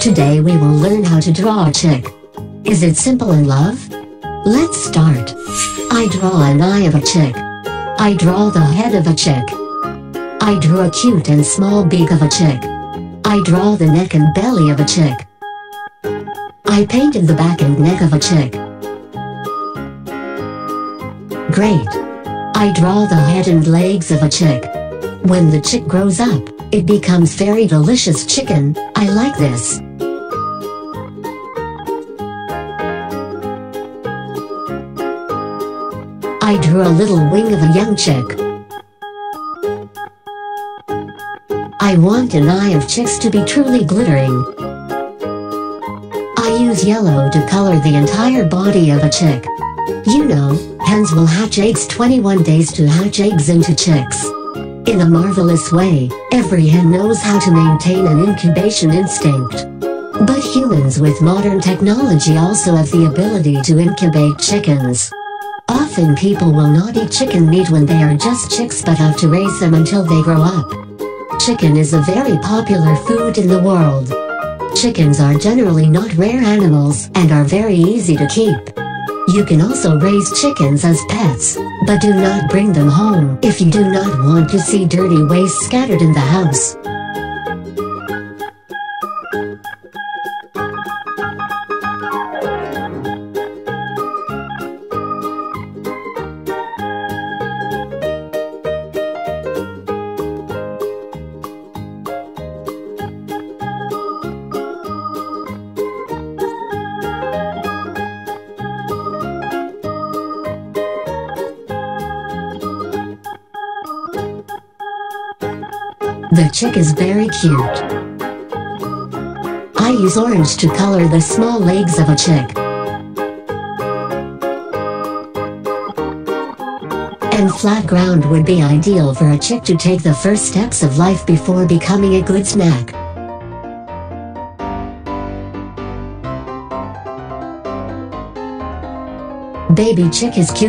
Today we will learn how to draw a chick. Is it simple in love? Let's start. I draw an eye of a chick. I draw the head of a chick. I draw a cute and small beak of a chick. I draw the neck and belly of a chick. I painted the back and neck of a chick. Great. I draw the head and legs of a chick. When the chick grows up, it becomes very delicious chicken, I like this. I drew a little wing of a young chick. I want an eye of chicks to be truly glittering. I use yellow to color the entire body of a chick. You know, hens will hatch eggs 21 days to hatch eggs into chicks. In a marvelous way, every hen knows how to maintain an incubation instinct. But humans with modern technology also have the ability to incubate chickens. Often people will not eat chicken meat when they are just chicks but have to raise them until they grow up. Chicken is a very popular food in the world. Chickens are generally not rare animals and are very easy to keep. You can also raise chickens as pets, but do not bring them home if you do not want to see dirty waste scattered in the house. The chick is very cute. I use orange to color the small legs of a chick. And flat ground would be ideal for a chick to take the first steps of life before becoming a good snack. Baby chick is cute